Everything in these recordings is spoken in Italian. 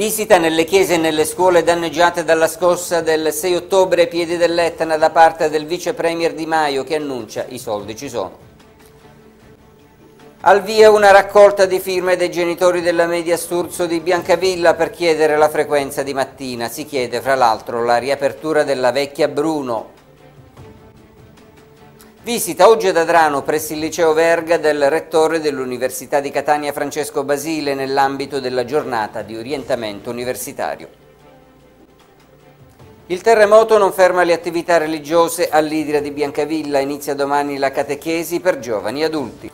Visita nelle chiese e nelle scuole danneggiate dalla scossa del 6 ottobre ai piedi dell'Etna da parte del vice premier Di Maio che annuncia i soldi ci sono. Al via una raccolta di firme dei genitori della media Sturzo di Biancavilla per chiedere la frequenza di mattina. Si chiede fra l'altro la riapertura della vecchia Bruno. Visita oggi ad Adrano presso il liceo Verga del rettore dell'Università di Catania Francesco Basile nell'ambito della giornata di orientamento universitario. Il terremoto non ferma le attività religiose all'Idria di Biancavilla, inizia domani la catechesi per giovani e adulti.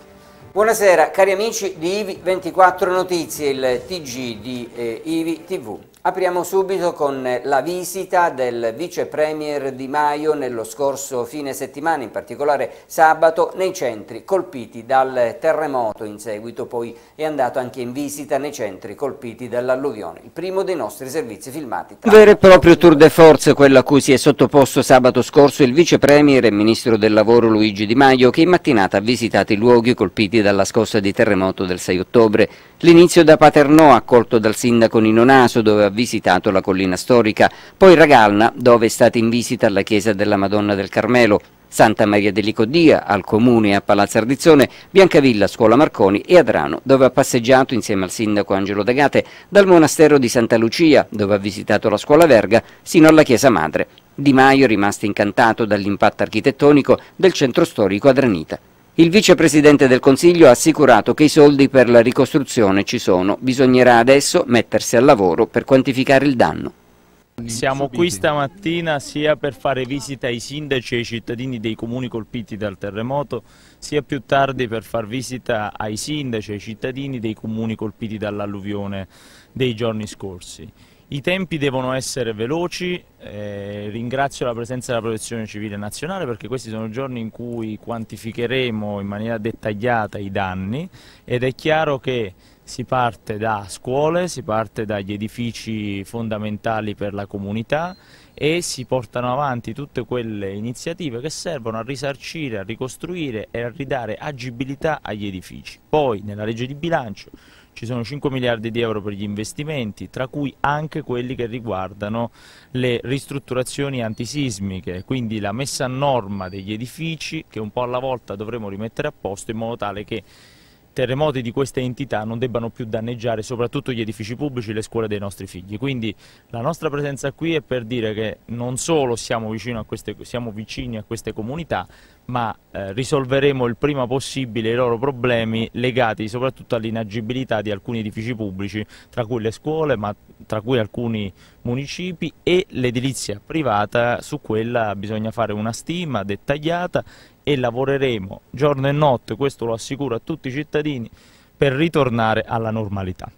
Buonasera cari amici di IVI 24 Notizie, il TG di eh, IVI TV. Apriamo subito con la visita del vice premier Di Maio nello scorso fine settimana, in particolare sabato, nei centri colpiti dal terremoto. In seguito poi è andato anche in visita nei centri colpiti dall'alluvione. Il primo dei nostri servizi filmati. Vero e proprio tour de force, quello a cui si è sottoposto sabato scorso il vice premier e ministro del lavoro Luigi Di Maio, che in mattinata ha visitato i luoghi colpiti dalla scossa di terremoto del 6 ottobre. L'inizio da Paternò, accolto dal sindaco Nino Naso, dove ha visitato la collina storica, poi Ragalna, dove è stata in visita alla chiesa della Madonna del Carmelo, Santa Maria dell'Icodia, al Comune a Palazzo Ardizzone, Biancavilla, Scuola Marconi. E Adrano, dove ha passeggiato insieme al sindaco Angelo D'Agate dal monastero di Santa Lucia, dove ha visitato la Scuola Verga, sino alla Chiesa Madre. Di Maio è rimasto incantato dall'impatto architettonico del centro storico adranita. Il vicepresidente del Consiglio ha assicurato che i soldi per la ricostruzione ci sono, bisognerà adesso mettersi al lavoro per quantificare il danno. Siamo qui stamattina sia per fare visita ai sindaci e ai cittadini dei comuni colpiti dal terremoto, sia più tardi per far visita ai sindaci e ai cittadini dei comuni colpiti dall'alluvione dei giorni scorsi. I tempi devono essere veloci, eh, ringrazio la presenza della Protezione Civile Nazionale perché questi sono giorni in cui quantificheremo in maniera dettagliata i danni ed è chiaro che si parte da scuole, si parte dagli edifici fondamentali per la comunità e si portano avanti tutte quelle iniziative che servono a risarcire, a ricostruire e a ridare agibilità agli edifici. Poi nella legge di bilancio ci sono 5 miliardi di euro per gli investimenti, tra cui anche quelli che riguardano le ristrutturazioni antisismiche, quindi la messa a norma degli edifici che un po' alla volta dovremo rimettere a posto in modo tale che terremoti di queste entità non debbano più danneggiare soprattutto gli edifici pubblici e le scuole dei nostri figli. Quindi la nostra presenza qui è per dire che non solo siamo, a queste, siamo vicini a queste comunità, ma eh, risolveremo il prima possibile i loro problemi legati soprattutto all'inagibilità di alcuni edifici pubblici, tra cui le scuole, ma tra cui alcuni municipi e l'edilizia privata, su quella bisogna fare una stima dettagliata e lavoreremo giorno e notte, questo lo assicuro a tutti i cittadini, per ritornare alla normalità.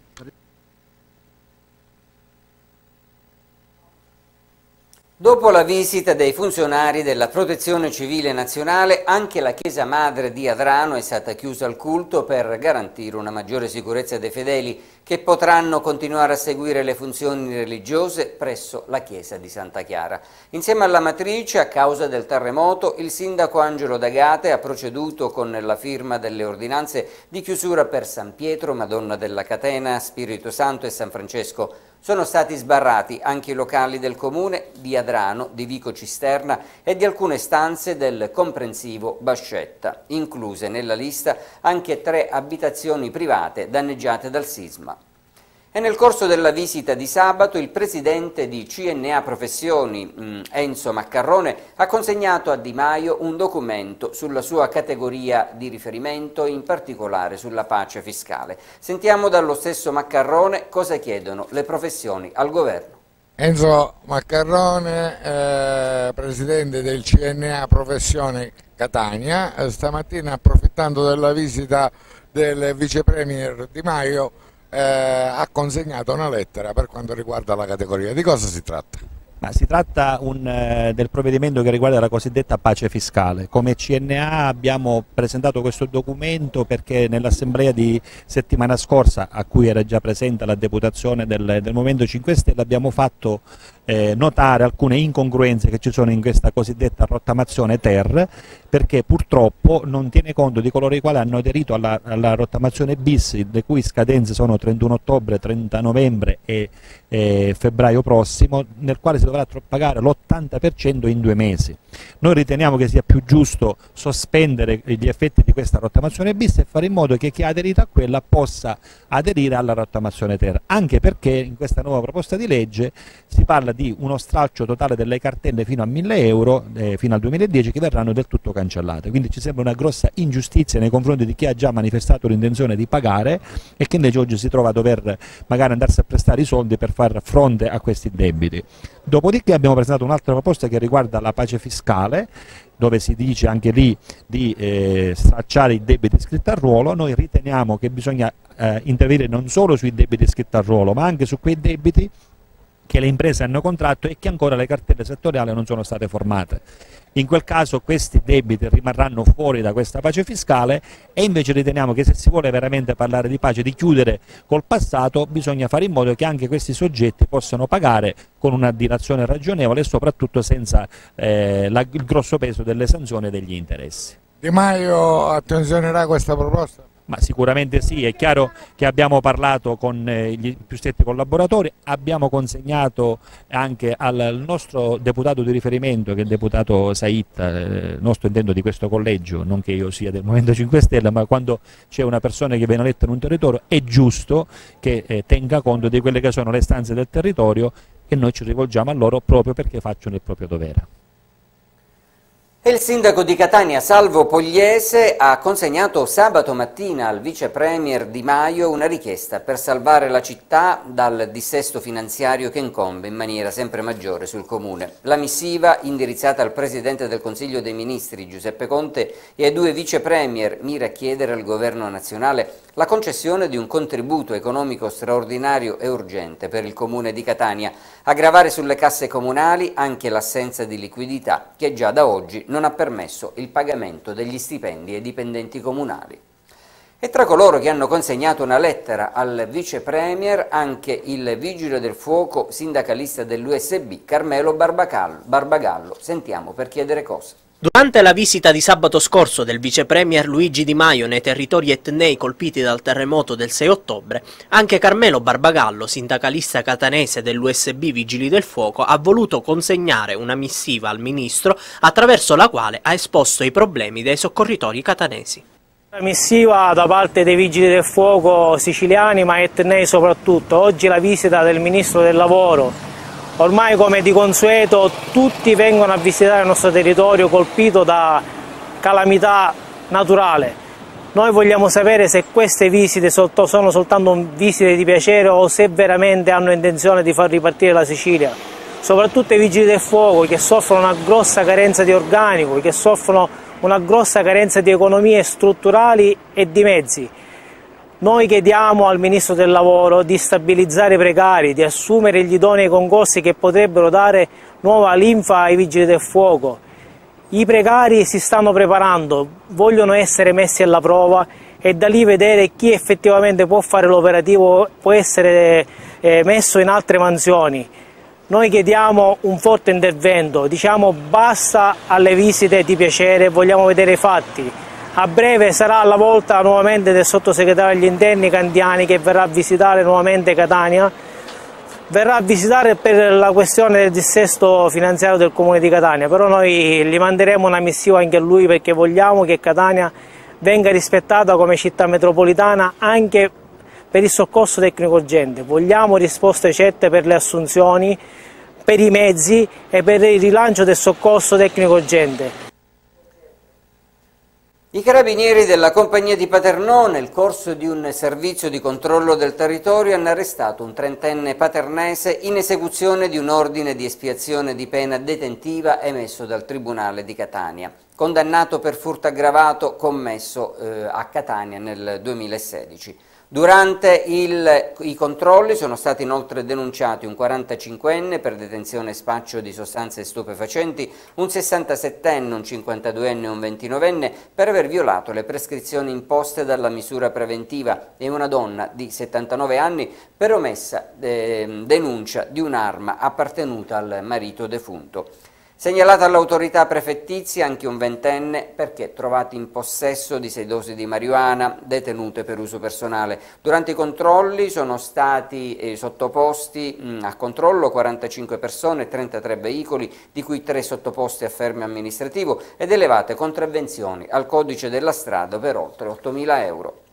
Dopo la visita dei funzionari della Protezione Civile Nazionale, anche la Chiesa Madre di Adrano è stata chiusa al culto per garantire una maggiore sicurezza dei fedeli che potranno continuare a seguire le funzioni religiose presso la Chiesa di Santa Chiara. Insieme alla matrice, a causa del terremoto, il sindaco Angelo D'Agate ha proceduto con la firma delle ordinanze di chiusura per San Pietro, Madonna della Catena, Spirito Santo e San Francesco sono stati sbarrati anche i locali del comune di Adrano, di Vico Cisterna e di alcune stanze del comprensivo Bascetta, incluse nella lista anche tre abitazioni private danneggiate dal sisma. E nel corso della visita di sabato il presidente di CNA Professioni, mm, Enzo Maccarrone, ha consegnato a Di Maio un documento sulla sua categoria di riferimento, in particolare sulla pace fiscale. Sentiamo dallo stesso Maccarrone cosa chiedono le professioni al governo. Enzo Maccarrone, eh, presidente del CNA Professioni Catania, eh, stamattina approfittando della visita del vice premier Di Maio eh, ha consegnato una lettera per quanto riguarda la categoria. Di cosa si tratta? Ma si tratta un, eh, del provvedimento che riguarda la cosiddetta pace fiscale. Come CNA abbiamo presentato questo documento perché nell'assemblea di settimana scorsa, a cui era già presente la deputazione del, del Movimento 5 Stelle, abbiamo fatto eh, notare alcune incongruenze che ci sono in questa cosiddetta rottamazione ter perché purtroppo non tiene conto di coloro i quali hanno aderito alla, alla rottamazione bis le cui scadenze sono 31 ottobre, 30 novembre e, e febbraio prossimo nel quale si dovrà pagare l'80% in due mesi. Noi riteniamo che sia più giusto sospendere gli effetti di questa rottamazione bis e fare in modo che chi ha aderito a quella possa aderire alla rottamazione ter, anche perché in questa nuova proposta di legge si parla di uno stralcio totale delle cartelle fino a 1000 euro eh, fino al 2010 che verranno del tutto cancellate, quindi ci sembra una grossa ingiustizia nei confronti di chi ha già manifestato l'intenzione di pagare e che invece oggi si trova a dover magari andarsi a prestare i soldi per far fronte a questi debiti. Dopodiché abbiamo presentato un'altra proposta che riguarda la pace fiscale dove si dice anche lì di eh, stracciare i debiti iscritti al ruolo, noi riteniamo che bisogna eh, intervenire non solo sui debiti iscritti al ruolo, ma anche su quei debiti che le imprese hanno contratto e che ancora le cartelle settoriali non sono state formate. In quel caso questi debiti rimarranno fuori da questa pace fiscale e invece riteniamo che se si vuole veramente parlare di pace, di chiudere col passato, bisogna fare in modo che anche questi soggetti possano pagare con una dilazione ragionevole e soprattutto senza eh, la, il grosso peso delle sanzioni e degli interessi. Di Maio attenzionerà questa proposta? Ma sicuramente sì, è chiaro che abbiamo parlato con eh, gli più stretti collaboratori, abbiamo consegnato anche al nostro deputato di riferimento, che è il deputato Saitta, eh, nostro intendo di questo collegio, non che io sia del Movimento 5 Stelle, ma quando c'è una persona che viene eletta in un territorio è giusto che eh, tenga conto di quelle che sono le stanze del territorio e noi ci rivolgiamo a loro proprio perché facciano il proprio dovere. Il sindaco di Catania, Salvo Pogliese, ha consegnato sabato mattina al vice premier Di Maio una richiesta per salvare la città dal dissesto finanziario che incombe in maniera sempre maggiore sul comune. La missiva, indirizzata al presidente del Consiglio dei Ministri Giuseppe Conte e ai due vice premier, mira a chiedere al governo nazionale la concessione di un contributo economico straordinario e urgente per il Comune di Catania, aggravare sulle casse comunali anche l'assenza di liquidità che già da oggi non ha permesso il pagamento degli stipendi ai dipendenti comunali. E tra coloro che hanno consegnato una lettera al vice premier anche il vigile del fuoco sindacalista dell'USB Carmelo Barbagallo. Sentiamo per chiedere cosa. Durante la visita di sabato scorso del vice premier Luigi Di Maio nei territori etnei colpiti dal terremoto del 6 ottobre, anche Carmelo Barbagallo, sindacalista catanese dell'USB Vigili del Fuoco, ha voluto consegnare una missiva al ministro attraverso la quale ha esposto i problemi dei soccorritori catanesi. La missiva da parte dei Vigili del Fuoco siciliani ma etnei soprattutto. Oggi la visita del ministro del lavoro Ormai come di consueto tutti vengono a visitare il nostro territorio colpito da calamità naturale. Noi vogliamo sapere se queste visite sono soltanto visite di piacere o se veramente hanno intenzione di far ripartire la Sicilia. Soprattutto i vigili del fuoco che soffrono una grossa carenza di organico, che soffrono una grossa carenza di economie strutturali e di mezzi. Noi chiediamo al Ministro del Lavoro di stabilizzare i precari, di assumere gli idonei concorsi che potrebbero dare nuova linfa ai Vigili del Fuoco. I precari si stanno preparando, vogliono essere messi alla prova e da lì vedere chi effettivamente può fare l'operativo, può essere eh, messo in altre mansioni. Noi chiediamo un forte intervento, diciamo basta alle visite di piacere, vogliamo vedere i fatti. A breve sarà la volta nuovamente del sottosegretario agli interni Candiani che verrà a visitare nuovamente Catania. Verrà a visitare per la questione del dissesto finanziario del comune di Catania, però noi gli manderemo una missiva anche a lui perché vogliamo che Catania venga rispettata come città metropolitana anche per il soccorso tecnico urgente. Vogliamo risposte certe per le assunzioni, per i mezzi e per il rilancio del soccorso tecnico urgente. I carabinieri della compagnia di Paternò, nel corso di un servizio di controllo del territorio, hanno arrestato un trentenne paternese in esecuzione di un ordine di espiazione di pena detentiva emesso dal Tribunale di Catania, condannato per furto aggravato commesso eh, a Catania nel 2016. Durante il, i controlli sono stati inoltre denunciati un 45enne per detenzione e spaccio di sostanze stupefacenti, un 67enne, un 52enne e un 29enne per aver violato le prescrizioni imposte dalla misura preventiva e una donna di 79 anni per omessa eh, denuncia di un'arma appartenuta al marito defunto. Segnalata all'autorità prefettizia anche un ventenne perché trovati in possesso di sei dosi di marijuana detenute per uso personale. Durante i controlli sono stati eh, sottoposti mh, mm, a controllo 45 persone e 33 veicoli, di cui 3 sottoposti a fermo amministrativo ed elevate contravvenzioni al codice della strada per oltre 8.000 euro.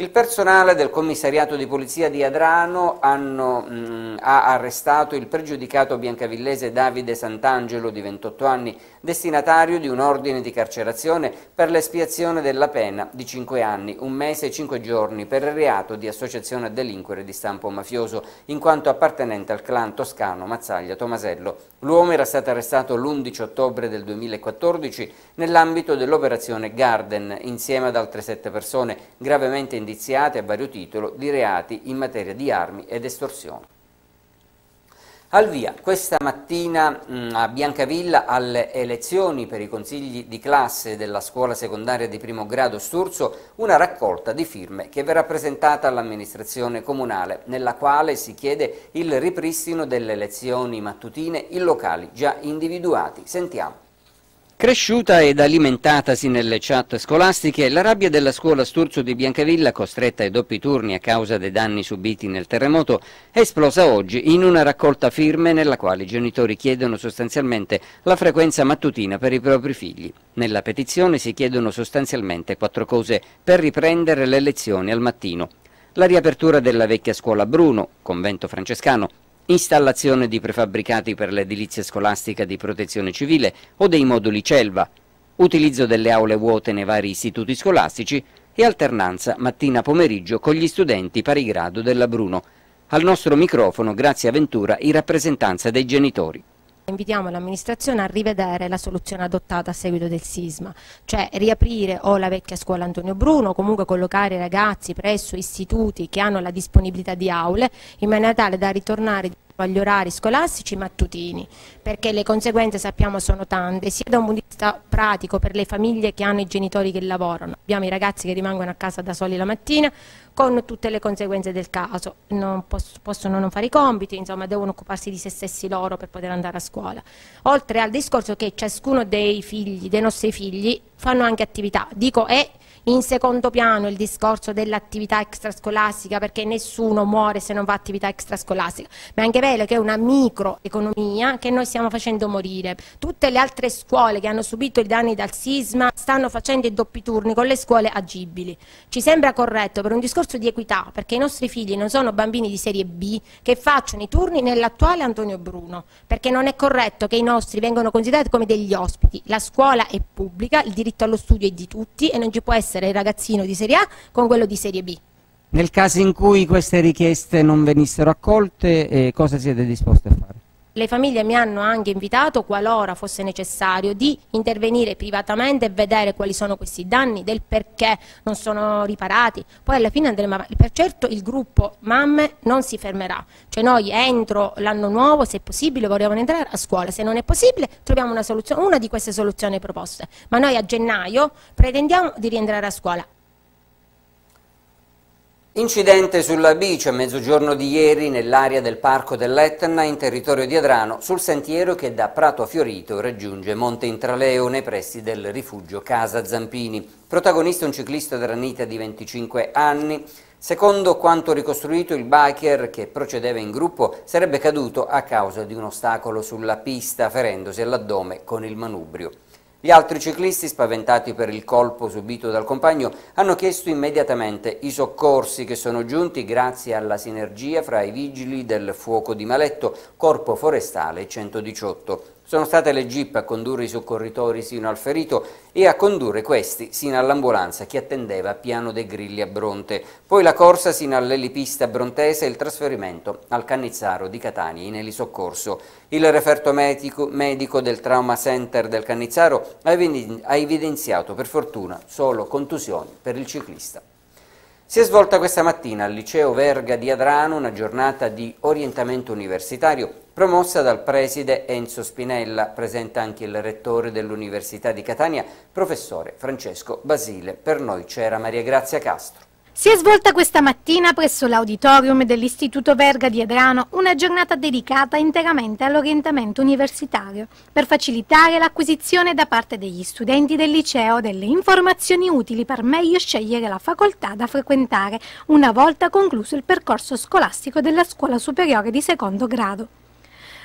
Il personale del commissariato di polizia di Adrano hanno, mh, ha arrestato il pregiudicato biancavillese Davide Sant'Angelo, di 28 anni, destinatario di un ordine di carcerazione per l'espiazione della pena di 5 anni, un mese e 5 giorni per il reato di associazione a delinquere di stampo mafioso, in quanto appartenente al clan toscano Mazzaglia Tomasello. L'uomo era stato arrestato l'11 ottobre del 2014 nell'ambito dell'operazione Garden, insieme ad altre sette persone gravemente indiziate a vario titolo di reati in materia di armi ed estorsione. Al via questa mattina mh, a Biancavilla alle elezioni per i consigli di classe della scuola secondaria di primo grado Sturzo una raccolta di firme che verrà presentata all'amministrazione comunale nella quale si chiede il ripristino delle elezioni mattutine in locali già individuati. Sentiamo. Cresciuta ed alimentatasi nelle chat scolastiche, la rabbia della scuola Sturzo di Biancavilla, costretta ai doppi turni a causa dei danni subiti nel terremoto, è esplosa oggi in una raccolta firme nella quale i genitori chiedono sostanzialmente la frequenza mattutina per i propri figli. Nella petizione si chiedono sostanzialmente quattro cose per riprendere le lezioni al mattino. La riapertura della vecchia scuola Bruno, convento francescano, installazione di prefabbricati per l'edilizia scolastica di protezione civile o dei moduli Celva, utilizzo delle aule vuote nei vari istituti scolastici e alternanza mattina-pomeriggio con gli studenti pari grado della Bruno. Al nostro microfono, grazie a Ventura, in rappresentanza dei genitori. Invitiamo l'amministrazione a rivedere la soluzione adottata a seguito del sisma, cioè riaprire o la vecchia scuola Antonio Bruno, comunque collocare i ragazzi presso istituti che hanno la disponibilità di aule in maniera tale da ritornare agli orari scolastici mattutini, perché le conseguenze sappiamo sono tante, sia da un punto di vista pratico per le famiglie che hanno i genitori che lavorano, abbiamo i ragazzi che rimangono a casa da soli la mattina con tutte le conseguenze del caso, non poss possono non fare i compiti, insomma devono occuparsi di se stessi loro per poter andare a scuola. Oltre al discorso che ciascuno dei figli, dei nostri figli, fanno anche attività, dico è in secondo piano il discorso dell'attività extrascolastica perché nessuno muore se non fa attività extrascolastica, ma è anche vero che è una microeconomia che noi stiamo facendo morire. Tutte le altre scuole che hanno subito i danni dal sisma stanno facendo i doppi turni con le scuole agibili. Ci sembra corretto per un discorso di equità, perché i nostri figli non sono bambini di serie B che facciano i turni nell'attuale Antonio Bruno, perché non è corretto che i nostri vengano considerati come degli ospiti. La scuola è pubblica, il diritto allo studio è di tutti e non ci può essere il ragazzino di Serie A con quello di Serie B. Nel caso in cui queste richieste non venissero accolte, eh, cosa siete disposti a fare? Le famiglie mi hanno anche invitato, qualora fosse necessario, di intervenire privatamente e vedere quali sono questi danni, del perché non sono riparati. Poi alla fine andremo avanti. Per certo il gruppo Mamme non si fermerà. Cioè noi entro l'anno nuovo, se è possibile, vorremmo entrare a scuola. Se non è possibile, troviamo una, soluzione, una di queste soluzioni proposte. Ma noi a gennaio pretendiamo di rientrare a scuola. Incidente sulla bici a mezzogiorno di ieri nell'area del Parco dell'Etna in territorio di Adrano sul sentiero che da Prato a Fiorito raggiunge Monte Intraleo nei pressi del rifugio Casa Zampini. Protagonista un ciclista dranita di 25 anni. Secondo quanto ricostruito il biker che procedeva in gruppo sarebbe caduto a causa di un ostacolo sulla pista ferendosi all'addome con il manubrio. Gli altri ciclisti, spaventati per il colpo subito dal compagno, hanno chiesto immediatamente i soccorsi che sono giunti grazie alla sinergia fra i vigili del fuoco di Maletto, Corpo Forestale 118. Sono state le jeep a condurre i soccorritori sino al ferito e a condurre questi sino all'ambulanza che attendeva Piano dei Grilli a Bronte, poi la corsa sino all'elipista brontese e il trasferimento al Cannizzaro di Catania in elisoccorso. Il referto medico, medico del Trauma Center del Cannizzaro ha evidenziato per fortuna solo contusioni per il ciclista. Si è svolta questa mattina al liceo Verga di Adrano una giornata di orientamento universitario promossa dal preside Enzo Spinella, presente anche il rettore dell'Università di Catania, professore Francesco Basile. Per noi c'era Maria Grazia Castro. Si è svolta questa mattina presso l'auditorium dell'Istituto Verga di Adrano una giornata dedicata interamente all'orientamento universitario per facilitare l'acquisizione da parte degli studenti del liceo delle informazioni utili per meglio scegliere la facoltà da frequentare una volta concluso il percorso scolastico della scuola superiore di secondo grado.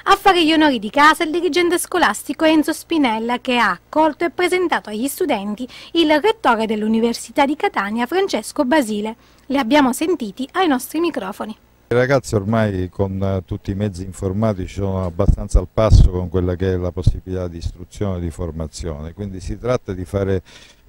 A fare gli onori di casa il dirigente scolastico Enzo Spinella che ha accolto e presentato agli studenti il rettore dell'Università di Catania Francesco Basile. Li abbiamo sentiti ai nostri microfoni. I ragazzi ormai con eh, tutti i mezzi informatici sono abbastanza al passo con quella che è la possibilità di istruzione e di formazione, quindi si tratta di fare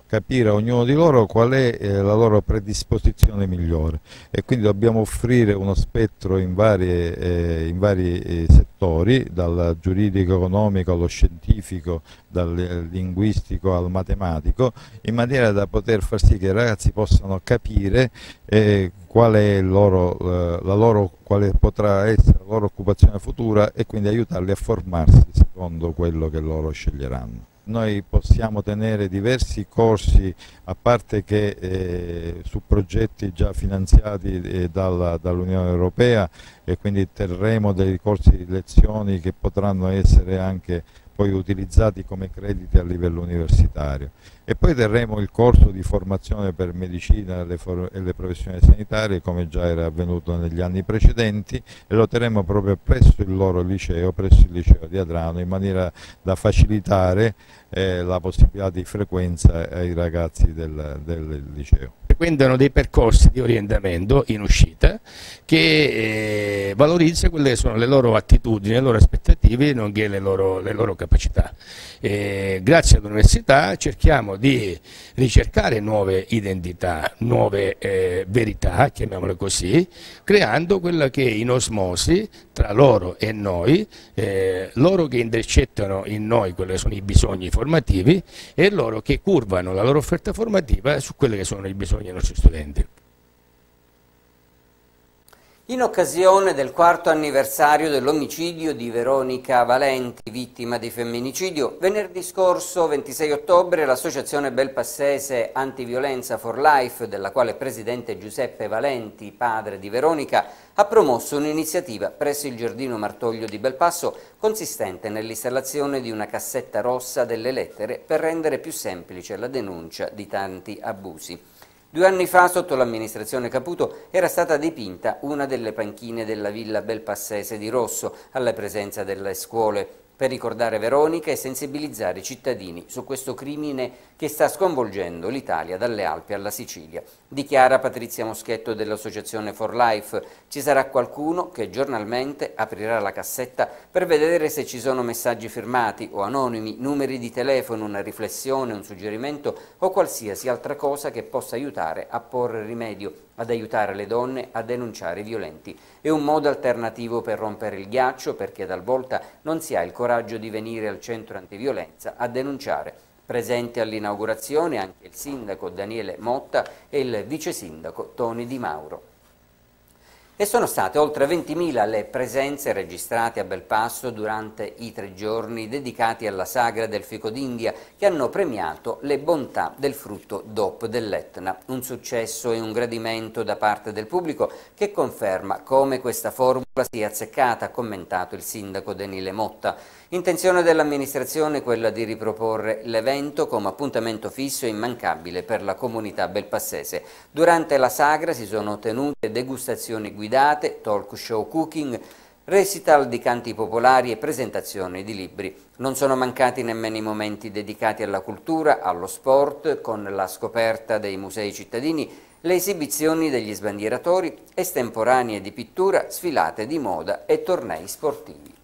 capire a ognuno di loro qual è eh, la loro predisposizione migliore e quindi dobbiamo offrire uno spettro in, varie, eh, in vari eh, settori, dal giuridico economico allo scientifico, dal eh, linguistico al matematico, in maniera da poter far sì che i ragazzi possano capire eh, qual è loro, eh, loro, quale potrà essere la loro occupazione futura e quindi aiutarli a formarsi secondo quello che loro sceglieranno. Noi possiamo tenere diversi corsi, a parte che eh, su progetti già finanziati eh, dall'Unione Europea e quindi terremo dei corsi di lezioni che potranno essere anche poi utilizzati come crediti a livello universitario e poi terremo il corso di formazione per medicina e le, e le professioni sanitarie come già era avvenuto negli anni precedenti e lo terremo proprio presso il loro liceo, presso il liceo di Adrano in maniera da facilitare eh, la possibilità di frequenza ai ragazzi del, del liceo frequentano dei percorsi di orientamento in uscita che eh, valorizza quelle che sono le loro attitudini, le loro aspettative nonché le loro, le loro capacità. Eh, grazie all'università cerchiamo di ricercare nuove identità, nuove eh, verità, chiamiamole così, creando quella che in osmosi tra loro e noi, eh, loro che intercettano in noi quelli che sono i bisogni formativi e loro che curvano la loro offerta formativa su quelli che sono i bisogni dei nostri studenti. In occasione del quarto anniversario dell'omicidio di Veronica Valenti, vittima di femminicidio, venerdì scorso 26 ottobre l'associazione Belpassese Antiviolenza for Life, della quale presidente Giuseppe Valenti, padre di Veronica, ha promosso un'iniziativa presso il Giardino Martoglio di Belpasso consistente nell'installazione di una cassetta rossa delle lettere per rendere più semplice la denuncia di tanti abusi. Due anni fa, sotto l'amministrazione Caputo, era stata dipinta una delle panchine della villa Belpassese di Rosso, alla presenza delle scuole. Per ricordare Veronica e sensibilizzare i cittadini su questo crimine che sta sconvolgendo l'Italia dalle Alpi alla Sicilia. Dichiara Patrizia Moschetto dell'Associazione For Life. Ci sarà qualcuno che giornalmente aprirà la cassetta per vedere se ci sono messaggi firmati o anonimi, numeri di telefono, una riflessione, un suggerimento o qualsiasi altra cosa che possa aiutare a porre rimedio ad aiutare le donne a denunciare i violenti. È un modo alternativo per rompere il ghiaccio perché talvolta non si ha il coraggio di venire al centro antiviolenza a denunciare. Presente all'inaugurazione anche il sindaco Daniele Motta e il vice sindaco Toni Di Mauro. E sono state oltre 20.000 le presenze registrate a Belpasso durante i tre giorni dedicati alla sagra del fico d'India che hanno premiato le bontà del frutto DOP dell'Etna. Un successo e un gradimento da parte del pubblico che conferma come questa formula sia azzeccata, ha commentato il sindaco Danile Motta. Intenzione dell'amministrazione quella di riproporre l'evento come appuntamento fisso e immancabile per la comunità belpassese. Durante la sagra si sono tenute degustazioni guidate, talk show cooking, recital di canti popolari e presentazioni di libri. Non sono mancati nemmeno i momenti dedicati alla cultura, allo sport, con la scoperta dei musei cittadini, le esibizioni degli sbandieratori, estemporanee di pittura, sfilate di moda e tornei sportivi.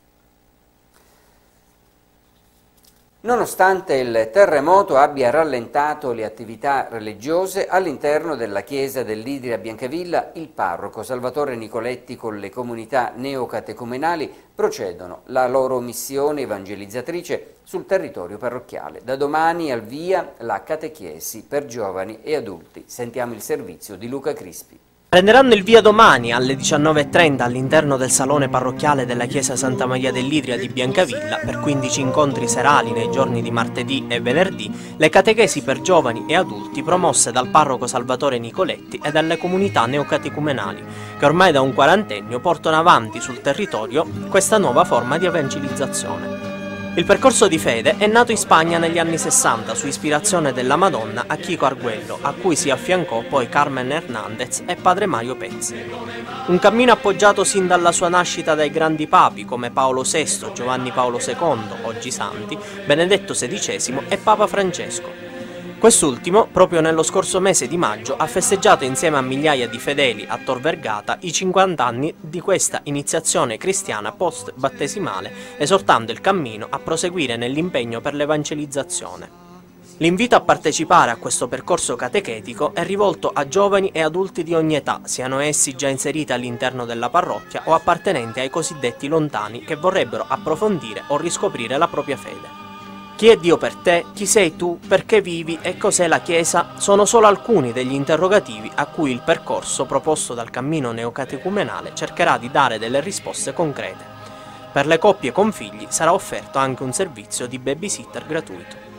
Nonostante il terremoto abbia rallentato le attività religiose, all'interno della chiesa dell'Idria Biancavilla il parroco Salvatore Nicoletti con le comunità neocatecumenali procedono la loro missione evangelizzatrice sul territorio parrocchiale. Da domani al via la catechiesi per giovani e adulti. Sentiamo il servizio di Luca Crispi. Prenderanno il via domani alle 19.30 all'interno del salone parrocchiale della chiesa Santa Maria dell'Idria di Biancavilla per 15 incontri serali nei giorni di martedì e venerdì le catechesi per giovani e adulti promosse dal parroco Salvatore Nicoletti e dalle comunità neocatecumenali che ormai da un quarantennio portano avanti sul territorio questa nuova forma di evangelizzazione. Il percorso di fede è nato in Spagna negli anni 60 su ispirazione della Madonna a Chico Arguello, a cui si affiancò poi Carmen Hernandez e padre Mario Pezzi. Un cammino appoggiato sin dalla sua nascita dai grandi papi come Paolo VI, Giovanni Paolo II, oggi santi, Benedetto XVI e Papa Francesco. Quest'ultimo, proprio nello scorso mese di maggio, ha festeggiato insieme a migliaia di fedeli a Tor Vergata i 50 anni di questa iniziazione cristiana post-battesimale, esortando il cammino a proseguire nell'impegno per l'evangelizzazione. L'invito a partecipare a questo percorso catechetico è rivolto a giovani e adulti di ogni età, siano essi già inseriti all'interno della parrocchia o appartenenti ai cosiddetti lontani che vorrebbero approfondire o riscoprire la propria fede. Chi è Dio per te? Chi sei tu? Perché vivi? E cos'è la Chiesa? Sono solo alcuni degli interrogativi a cui il percorso proposto dal cammino neocatecumenale cercherà di dare delle risposte concrete. Per le coppie con figli sarà offerto anche un servizio di babysitter gratuito.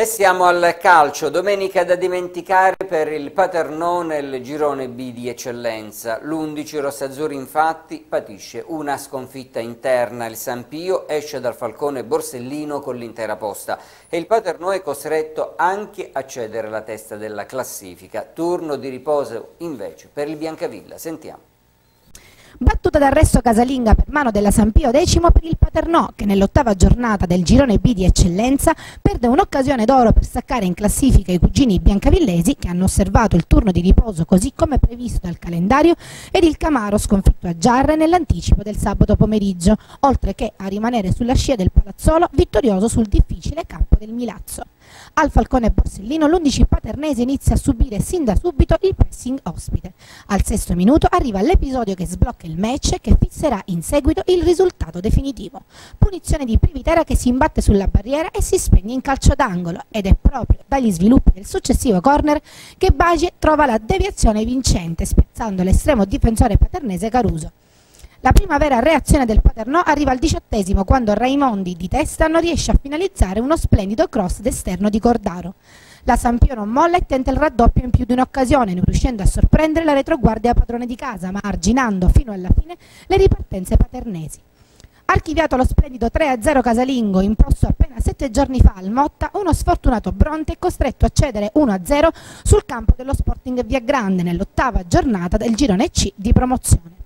E siamo al calcio, domenica da dimenticare per il Paternone il girone B di eccellenza. L'11 rossazzurri infatti patisce una sconfitta interna. Il San Pio esce dal falcone Borsellino con l'intera posta e il Paternò è costretto anche a cedere la testa della classifica. Turno di riposo invece per il Biancavilla. Sentiamo. Battuta d'arresto casalinga per mano della San Pio X per il Paternò che nell'ottava giornata del girone B di eccellenza perde un'occasione d'oro per staccare in classifica i cugini biancavillesi che hanno osservato il turno di riposo così come previsto dal calendario ed il Camaro sconfitto a Giarre nell'anticipo del sabato pomeriggio, oltre che a rimanere sulla scia del Palazzolo vittorioso sul difficile campo del Milazzo. Al Falcone Borsellino l'11 paternese inizia a subire sin da subito il pressing ospite. Al sesto minuto arriva l'episodio che sblocca il match che fisserà in seguito il risultato definitivo. Punizione di Privitera che si imbatte sulla barriera e si spegne in calcio d'angolo ed è proprio dagli sviluppi del successivo corner che Bagie trova la deviazione vincente spezzando l'estremo difensore paternese Caruso. La prima vera reazione del Paternò arriva al diciottesimo quando Raimondi di testa non riesce a finalizzare uno splendido cross d'esterno di Cordaro. La Sampio non molla e tenta il raddoppio in più di un'occasione, non riuscendo a sorprendere la retroguardia padrone di casa, ma arginando fino alla fine le ripartenze paternesi. Archiviato lo splendido 3-0 casalingo imposto appena sette giorni fa al Motta, uno sfortunato Bronte è costretto a cedere 1-0 sul campo dello Sporting Via Grande nell'ottava giornata del girone C di promozione.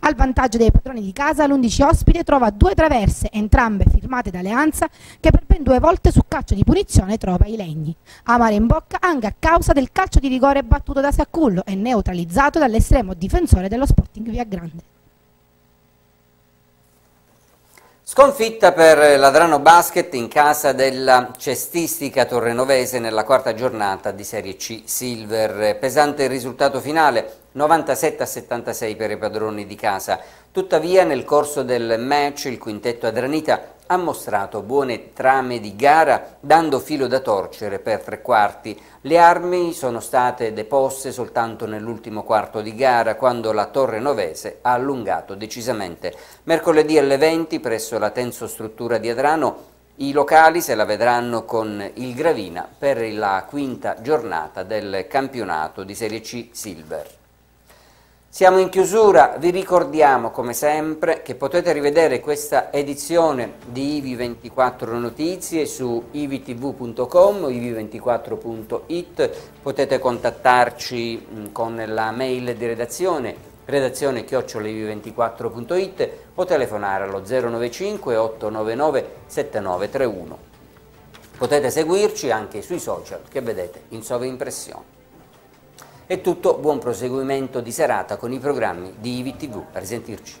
Al vantaggio dei padroni di casa, l'11 ospite trova due traverse, entrambe firmate da Alleanza, che per ben due volte su calcio di punizione trova i legni. Amare in bocca anche a causa del calcio di rigore battuto da Saccullo e neutralizzato dall'estremo difensore dello Sporting Via Grande. Sconfitta per l'Adrano Basket in casa della cestistica torrenovese nella quarta giornata di Serie C Silver. Pesante il risultato finale, 97 a 76 per i padroni di casa. Tuttavia nel corso del match il quintetto Adranita ha mostrato buone trame di gara dando filo da torcere per tre quarti. Le armi sono state deposte soltanto nell'ultimo quarto di gara quando la Torre Novese ha allungato decisamente. Mercoledì alle 20 presso la tenso struttura di Adrano i locali se la vedranno con il Gravina per la quinta giornata del campionato di Serie C Silver. Siamo in chiusura, vi ricordiamo come sempre che potete rivedere questa edizione di IVI24 Notizie su ivtv.com o iv24.it, potete contattarci con la mail di redazione redazione chioccioliv24.it o telefonare allo 095 899 7931. Potete seguirci anche sui social che vedete in sovraimpressione. È tutto, buon proseguimento di serata con i programmi di IVTV. A risentirci.